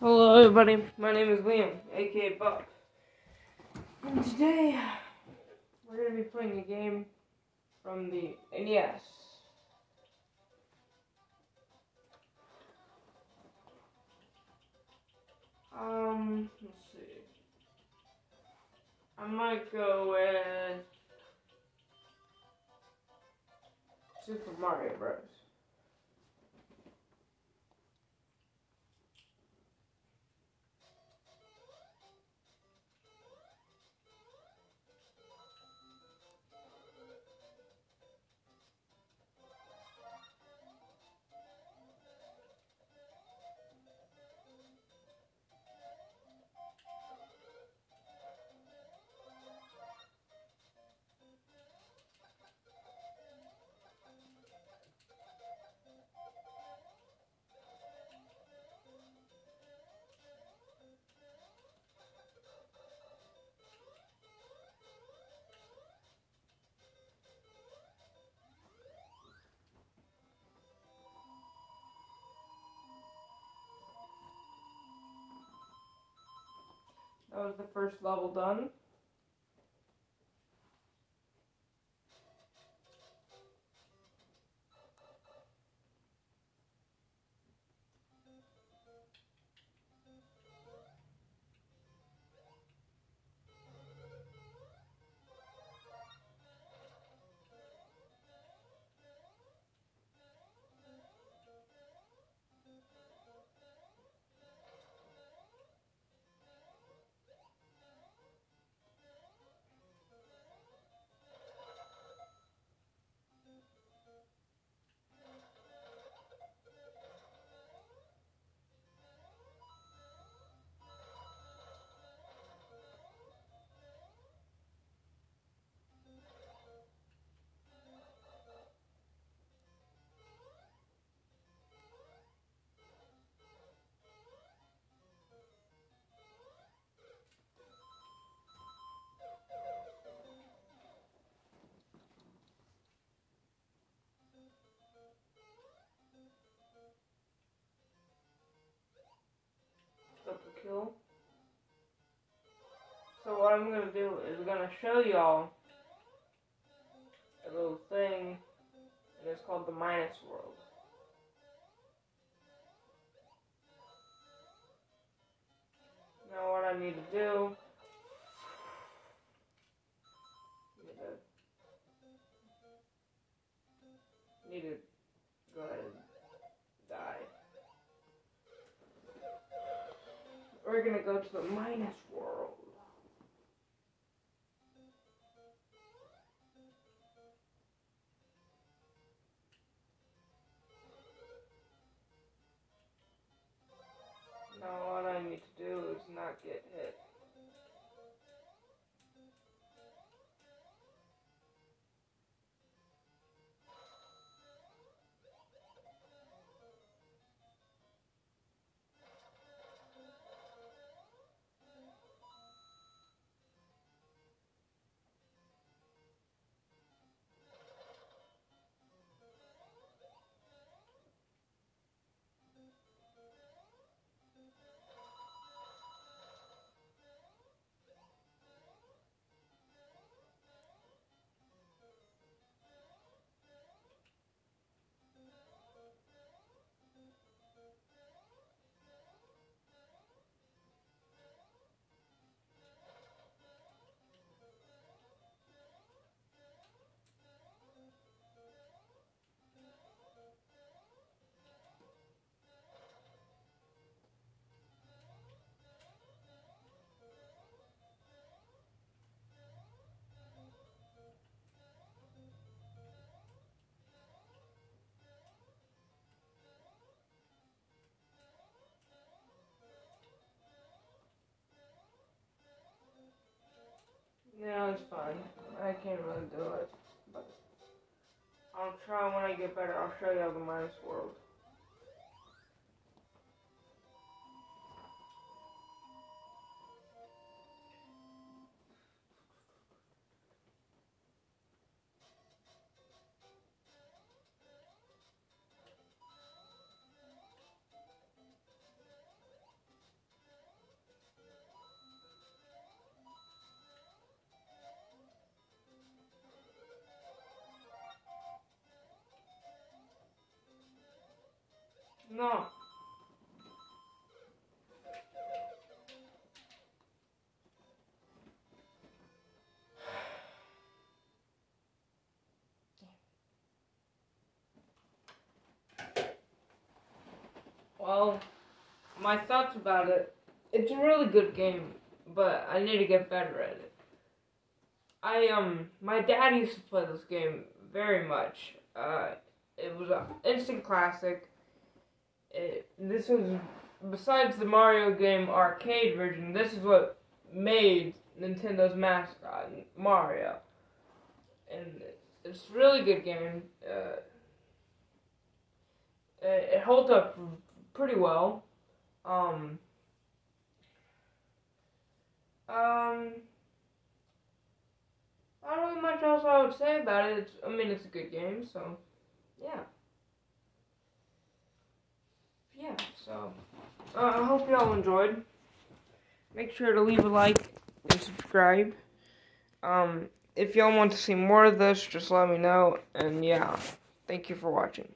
Hello, everybody. My name is Liam, aka Bob. And today, we're going to be playing a game from the NES. Um, let's see. I might go with Super Mario Bros. Was the first level done. Kill. So what I'm gonna do is gonna show y'all a little thing, and it's called the minus world. Now what I need to do need to We're gonna go to the minus world. Now what I need to do is not get hit. I'll try when I get better. I'll show you all the minus world. Not. Well, my thoughts about it. It's a really good game, but I need to get better at it. I um, my dad used to play this game very much. Uh, it was an instant classic. It, this was besides the Mario game arcade version. This is what made Nintendo's mascot Mario, and it's a really good game. Uh, it, it holds up pretty well. Um, um, I don't know much else I would say about it. It's, I mean, it's a good game, so. Yeah, so uh, I hope y'all enjoyed. Make sure to leave a like and subscribe. Um, if y'all want to see more of this, just let me know. And yeah, thank you for watching.